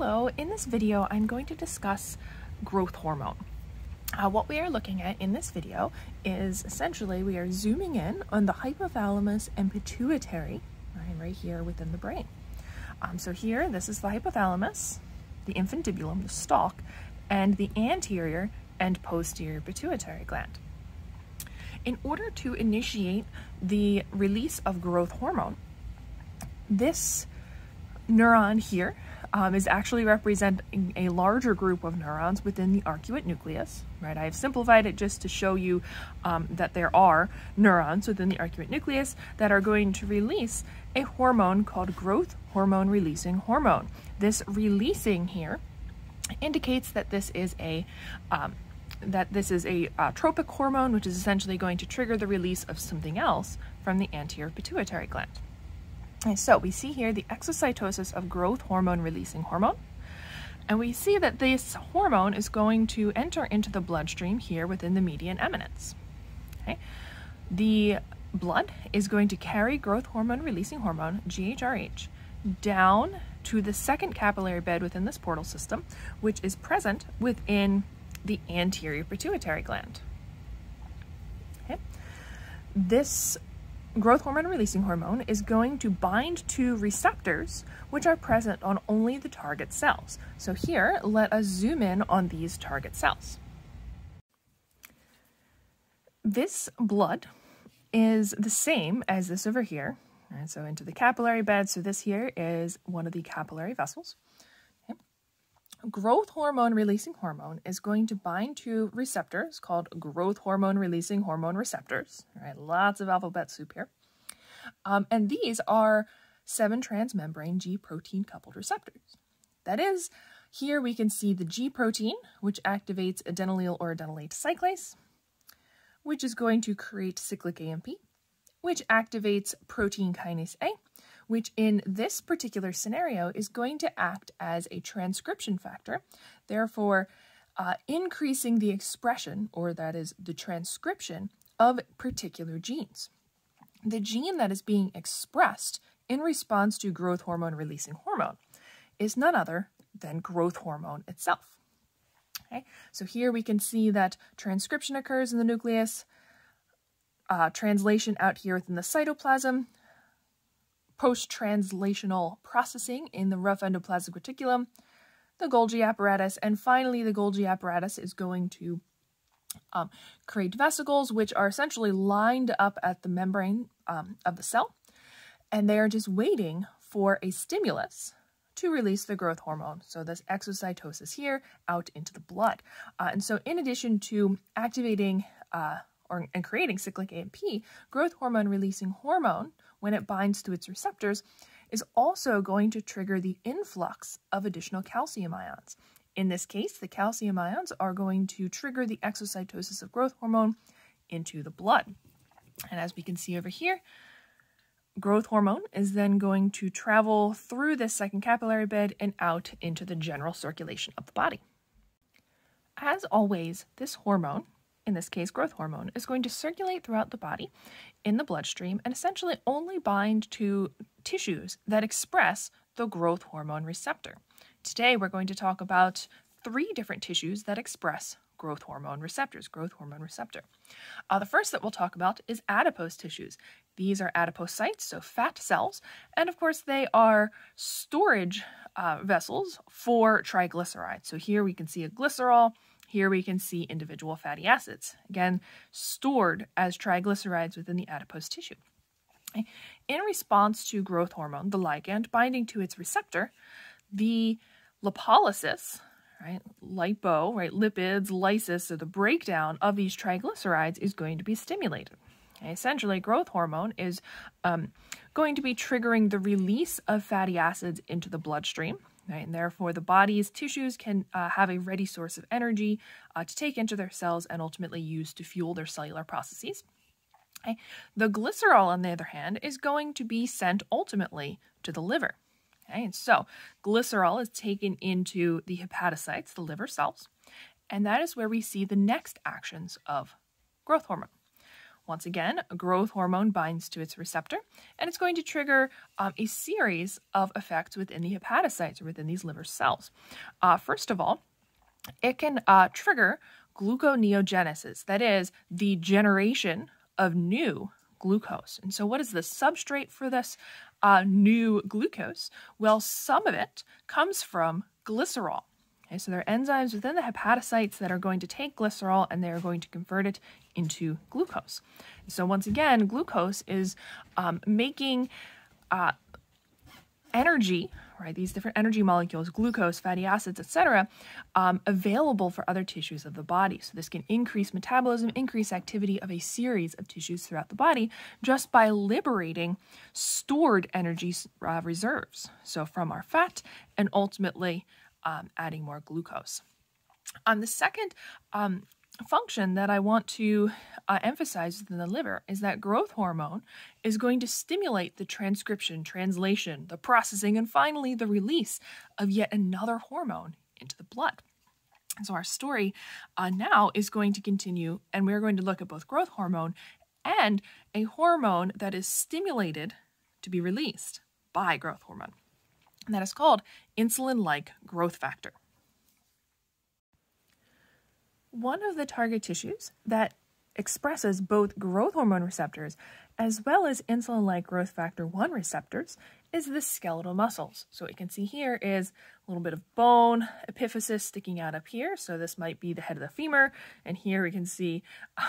Hello, in this video I'm going to discuss growth hormone. Uh, what we are looking at in this video is essentially we are zooming in on the hypothalamus and pituitary, right, here within the brain. Um, so here, this is the hypothalamus, the infundibulum, the stalk, and the anterior and posterior pituitary gland. In order to initiate the release of growth hormone, this neuron here um, is actually representing a larger group of neurons within the arcuate nucleus, right? I've simplified it just to show you um, that there are neurons within the arcuate nucleus that are going to release a hormone called growth hormone releasing hormone. This releasing here indicates that this is a um, that this is a uh, tropic hormone, which is essentially going to trigger the release of something else from the anterior pituitary gland. So we see here the exocytosis of growth hormone releasing hormone. And we see that this hormone is going to enter into the bloodstream here within the median eminence. Okay? The blood is going to carry growth hormone releasing hormone, GHRH, down to the second capillary bed within this portal system, which is present within the anterior pituitary gland. Okay? This growth hormone releasing hormone is going to bind to receptors which are present on only the target cells. So here, let us zoom in on these target cells. This blood is the same as this over here. And so into the capillary bed. So this here is one of the capillary vessels growth hormone releasing hormone is going to bind to receptors called growth hormone releasing hormone receptors. All right, lots of alphabet soup here. Um, and these are seven transmembrane G protein coupled receptors. That is, here we can see the G protein, which activates adenylyl or adenylate cyclase, which is going to create cyclic AMP, which activates protein kinase A, which in this particular scenario is going to act as a transcription factor, therefore uh, increasing the expression, or that is the transcription, of particular genes. The gene that is being expressed in response to growth hormone releasing hormone is none other than growth hormone itself. Okay, so here we can see that transcription occurs in the nucleus, uh, translation out here within the cytoplasm, post-translational processing in the rough endoplasmic reticulum, the Golgi apparatus, and finally the Golgi apparatus is going to um, create vesicles which are essentially lined up at the membrane um, of the cell, and they are just waiting for a stimulus to release the growth hormone. So this exocytosis here out into the blood. Uh, and so in addition to activating uh, or and creating cyclic AMP, growth hormone releasing hormone when it binds to its receptors, is also going to trigger the influx of additional calcium ions. In this case, the calcium ions are going to trigger the exocytosis of growth hormone into the blood. And as we can see over here, growth hormone is then going to travel through this second capillary bed and out into the general circulation of the body. As always, this hormone in this case growth hormone, is going to circulate throughout the body in the bloodstream and essentially only bind to tissues that express the growth hormone receptor. Today we're going to talk about three different tissues that express growth hormone receptors, growth hormone receptor. Uh, the first that we'll talk about is adipose tissues. These are adipocytes, so fat cells, and of course they are storage uh, vessels for triglycerides. So here we can see a glycerol, here we can see individual fatty acids, again, stored as triglycerides within the adipose tissue. In response to growth hormone, the ligand binding to its receptor, the lipolysis, right, lipo, right, lipids, lysis, so the breakdown of these triglycerides is going to be stimulated. Okay, essentially, growth hormone is um, going to be triggering the release of fatty acids into the bloodstream, Right? And therefore, the body's tissues can uh, have a ready source of energy uh, to take into their cells and ultimately use to fuel their cellular processes. Okay? The glycerol, on the other hand, is going to be sent ultimately to the liver. Okay? And so, glycerol is taken into the hepatocytes, the liver cells, and that is where we see the next actions of growth hormone. Once again, a growth hormone binds to its receptor, and it's going to trigger um, a series of effects within the hepatocytes or within these liver cells. Uh, first of all, it can uh, trigger gluconeogenesis, that is, the generation of new glucose. And so, what is the substrate for this uh, new glucose? Well, some of it comes from glycerol. Okay, so there are enzymes within the hepatocytes that are going to take glycerol and they are going to convert it into glucose. So once again, glucose is um, making uh, energy, right? These different energy molecules, glucose, fatty acids, etc., um, available for other tissues of the body. So this can increase metabolism, increase activity of a series of tissues throughout the body just by liberating stored energy uh, reserves. So from our fat and ultimately um, adding more glucose. On the second um, function that I want to uh, emphasize within the liver is that growth hormone is going to stimulate the transcription, translation, the processing, and finally the release of yet another hormone into the blood. And so our story uh, now is going to continue, and we're going to look at both growth hormone and a hormone that is stimulated to be released by growth hormone. And that is called insulin like growth factor. One of the target tissues that expresses both growth hormone receptors as well as insulin like growth factor 1 receptors is the skeletal muscles. So what you can see here is a little bit of bone epiphysis sticking out up here. So this might be the head of the femur. And here we can see,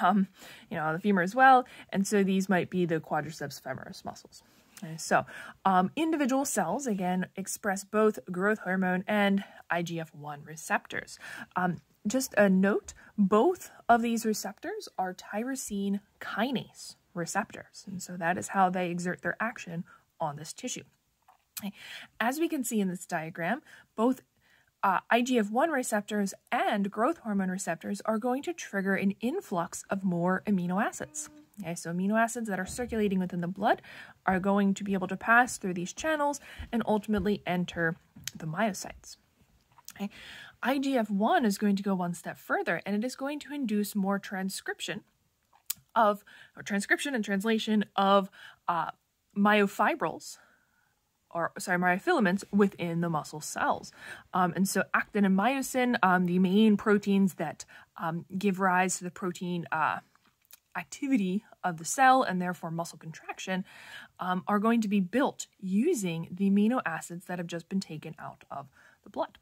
um, you know, the femur as well. And so these might be the quadriceps femoris muscles. Okay, so um, individual cells, again, express both growth hormone and IGF-1 receptors. Um, just a note, both of these receptors are tyrosine kinase receptors, and so that is how they exert their action on this tissue. As we can see in this diagram, both uh, IGF-1 receptors and growth hormone receptors are going to trigger an influx of more amino acids. Okay, so amino acids that are circulating within the blood are going to be able to pass through these channels and ultimately enter the myocytes. Okay. IGF-1 is going to go one step further and it is going to induce more transcription of, or transcription and translation of uh, myofibrils, or sorry, myofilaments within the muscle cells. Um, and so actin and myosin, um, the main proteins that um, give rise to the protein uh, activity of the cell and therefore muscle contraction, um, are going to be built using the amino acids that have just been taken out of the blood.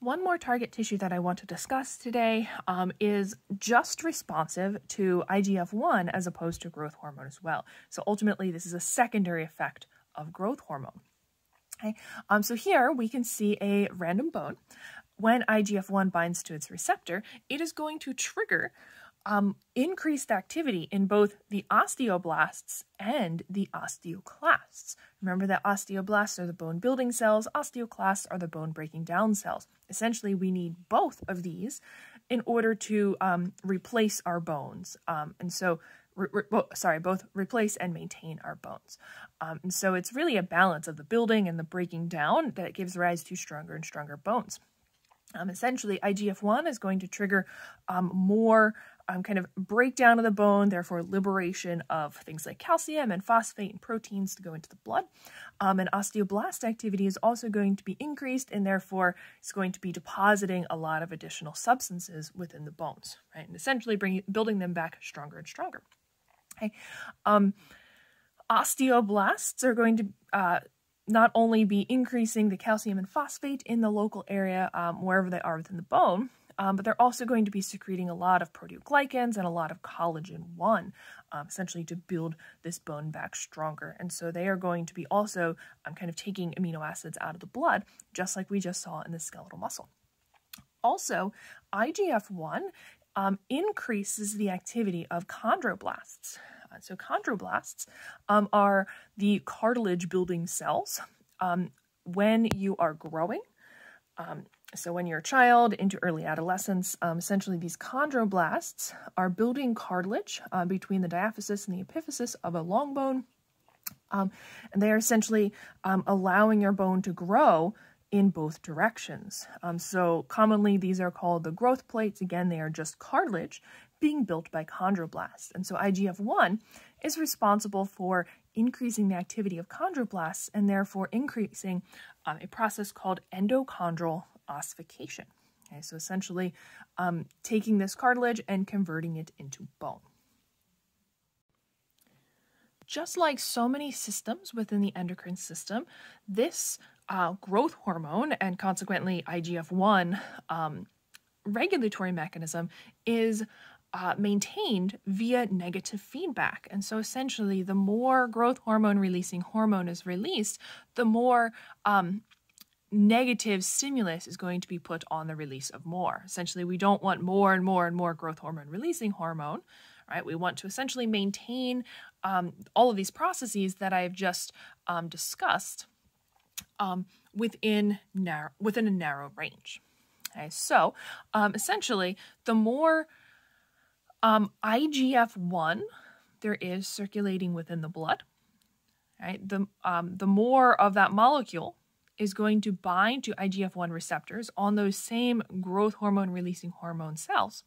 One more target tissue that I want to discuss today um, is just responsive to IGF 1 as opposed to growth hormone as well. So ultimately, this is a secondary effect of growth hormone. Okay, um, so here we can see a random bone. When IGF 1 binds to its receptor, it is going to trigger um, increased activity in both the osteoblasts and the osteoclasts. Remember that osteoblasts are the bone building cells, osteoclasts are the bone breaking down cells. Essentially, we need both of these in order to um, replace our bones. Um, and so, well, sorry, both replace and maintain our bones. Um, and so it's really a balance of the building and the breaking down that gives rise to stronger and stronger bones. Um, essentially, IGF-1 is going to trigger um, more um, kind of breakdown of the bone, therefore liberation of things like calcium and phosphate and proteins to go into the blood. Um, and osteoblast activity is also going to be increased and therefore it's going to be depositing a lot of additional substances within the bones, right? And essentially bringing, building them back stronger and stronger. Okay. Um, osteoblasts are going to uh, not only be increasing the calcium and phosphate in the local area um, wherever they are within the bone, um, but they're also going to be secreting a lot of proteoglycans and a lot of collagen 1, um, essentially to build this bone back stronger. And so they are going to be also um, kind of taking amino acids out of the blood, just like we just saw in the skeletal muscle. Also, IGF 1 um, increases the activity of chondroblasts. Uh, so, chondroblasts um, are the cartilage building cells. Um, when you are growing, um, so when you're a child into early adolescence, um, essentially these chondroblasts are building cartilage uh, between the diaphysis and the epiphysis of a long bone. Um, and they are essentially um, allowing your bone to grow in both directions. Um, so commonly these are called the growth plates. Again, they are just cartilage being built by chondroblasts. And so IGF-1 is responsible for increasing the activity of chondroblasts and therefore increasing um, a process called endochondral ossification. Okay, so essentially um, taking this cartilage and converting it into bone. Just like so many systems within the endocrine system, this uh, growth hormone and consequently IGF 1 um, regulatory mechanism is uh, maintained via negative feedback. And so essentially, the more growth hormone releasing hormone is released, the more um, negative stimulus is going to be put on the release of more. Essentially, we don't want more and more and more growth hormone releasing hormone, right? We want to essentially maintain um, all of these processes that I've just um, discussed um, within narrow within a narrow range. Okay, so um, essentially, the more um, IGF one there is circulating within the blood, right, the um, the more of that molecule is going to bind to IGF one receptors on those same growth hormone releasing hormone cells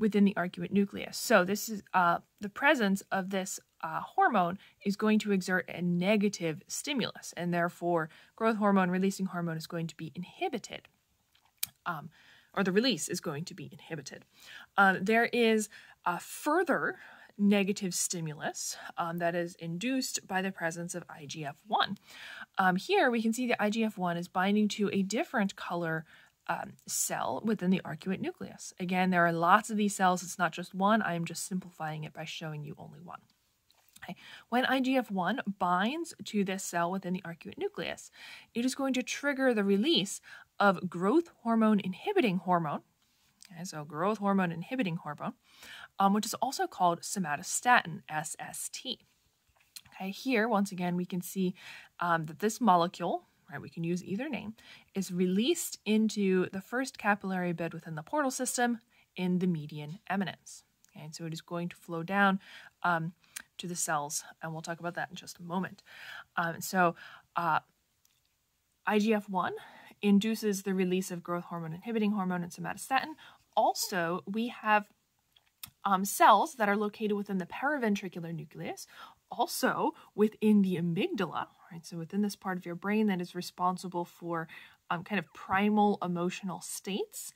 within the arcuate nucleus. So this is uh, the presence of this uh, hormone is going to exert a negative stimulus, and therefore growth hormone releasing hormone is going to be inhibited, um, or the release is going to be inhibited. Um, there is a further negative stimulus um, that is induced by the presence of IGF-1. Um, here we can see that IGF-1 is binding to a different color um, cell within the arcuate nucleus. Again, there are lots of these cells. It's not just one. I am just simplifying it by showing you only one. Okay. When IGF-1 binds to this cell within the arcuate nucleus, it is going to trigger the release of growth hormone inhibiting hormone, okay, so growth hormone inhibiting hormone, um, which is also called somatostatin, SST. Okay, here, once again, we can see um, that this molecule right, we can use either name, is released into the first capillary bed within the portal system in the median eminence. Okay, and so it is going to flow down um, to the cells, and we'll talk about that in just a moment. Um, so uh, IGF-1 induces the release of growth hormone inhibiting hormone and somatostatin. Also, we have um, cells that are located within the paraventricular nucleus, also within the amygdala, right? So within this part of your brain that is responsible for um, kind of primal emotional states,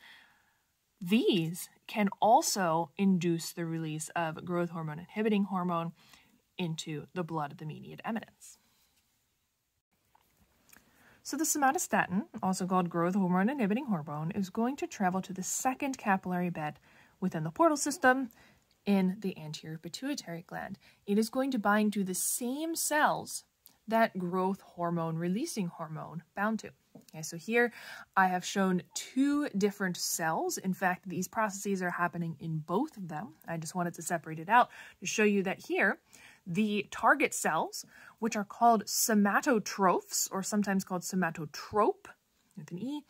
these can also induce the release of growth hormone inhibiting hormone into the blood of the median eminence. So the somatostatin, also called growth hormone inhibiting hormone, is going to travel to the second capillary bed within the portal system in the anterior pituitary gland. It is going to bind to the same cells that growth hormone releasing hormone bound to. Okay, so here I have shown two different cells. In fact, these processes are happening in both of them. I just wanted to separate it out to show you that here, the target cells, which are called somatotrophs, or sometimes called somatotrope, with an E,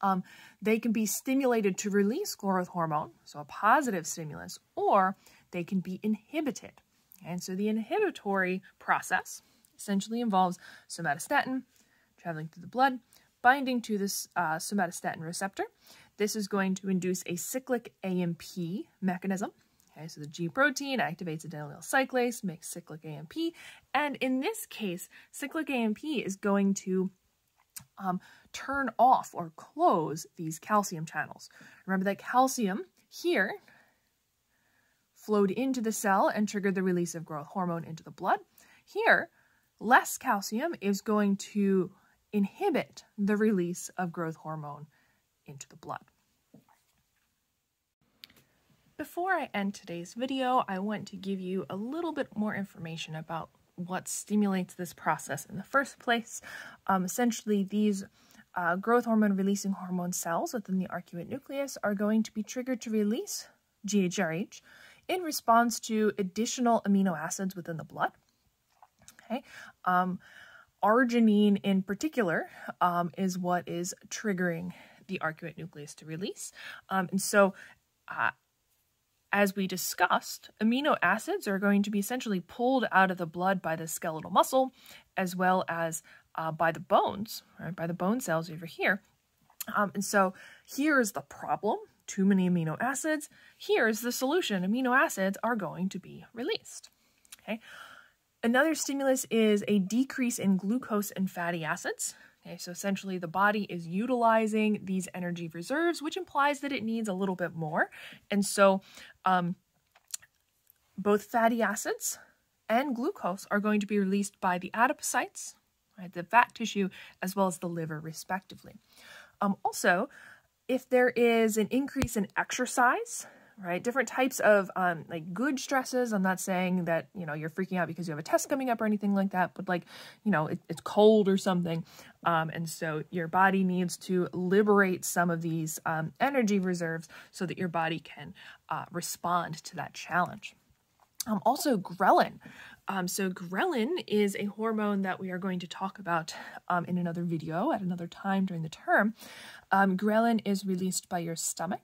um, they can be stimulated to release growth hormone, so a positive stimulus, or they can be inhibited. And so the inhibitory process essentially involves somatostatin traveling through the blood, binding to this uh, somatostatin receptor. This is going to induce a cyclic AMP mechanism. Okay, so the G protein activates adenylyl cyclase, makes cyclic AMP, and in this case, cyclic AMP is going to um, turn off or close these calcium channels. Remember that calcium here flowed into the cell and triggered the release of growth hormone into the blood. Here, less calcium is going to inhibit the release of growth hormone into the blood. Before I end today's video, I want to give you a little bit more information about what stimulates this process in the first place. Um, essentially, these uh, growth hormone releasing hormone cells within the arcuate nucleus are going to be triggered to release GHRH in response to additional amino acids within the blood. Okay. Um, arginine in particular um, is what is triggering the arcuate nucleus to release. Um, and so uh, as we discussed, amino acids are going to be essentially pulled out of the blood by the skeletal muscle as well as uh, by the bones, right, by the bone cells over here. Um, and so here's the problem too many amino acids, here's the solution. Amino acids are going to be released. Okay. Another stimulus is a decrease in glucose and fatty acids. Okay, so essentially the body is utilizing these energy reserves, which implies that it needs a little bit more. And so um, both fatty acids and glucose are going to be released by the adipocytes, right, the fat tissue, as well as the liver, respectively. Um, also, if there is an increase in exercise, right? Different types of um, like good stresses. I'm not saying that, you know, you're freaking out because you have a test coming up or anything like that, but like, you know, it, it's cold or something. Um, and so your body needs to liberate some of these um, energy reserves so that your body can uh, respond to that challenge. Um, also, ghrelin. Um, so, ghrelin is a hormone that we are going to talk about um, in another video at another time during the term. Um, ghrelin is released by your stomach,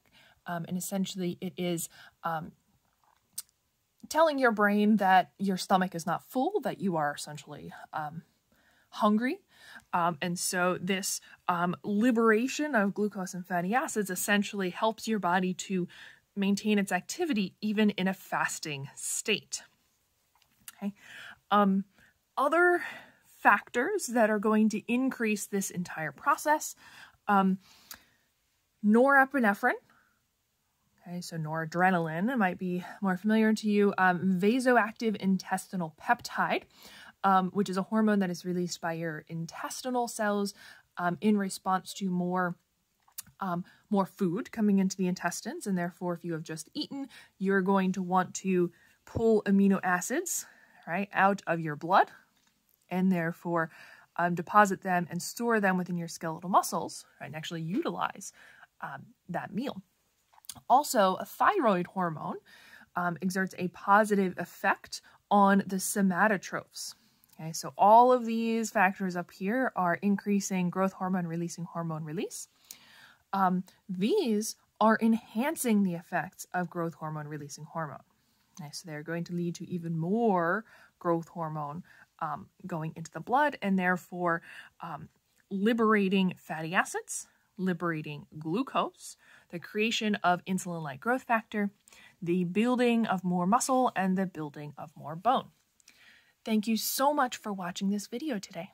um, and essentially, it is um, telling your brain that your stomach is not full, that you are essentially um, hungry. Um, and so, this um, liberation of glucose and fatty acids essentially helps your body to maintain its activity even in a fasting state. Okay. Um, other factors that are going to increase this entire process um, norepinephrine Okay, so noradrenaline might be more familiar to you. Um, vasoactive intestinal peptide, um, which is a hormone that is released by your intestinal cells um, in response to more um, more food coming into the intestines, and therefore, if you have just eaten, you're going to want to pull amino acids right out of your blood, and therefore um, deposit them and store them within your skeletal muscles, right, and actually utilize um, that meal. Also, a thyroid hormone um, exerts a positive effect on the somatotrophs. Okay, so all of these factors up here are increasing growth hormone releasing hormone release. Um, these are enhancing the effects of growth hormone releasing hormone. Okay, so they're going to lead to even more growth hormone um, going into the blood and therefore um, liberating fatty acids, liberating glucose, the creation of insulin like growth factor, the building of more muscle, and the building of more bone. Thank you so much for watching this video today.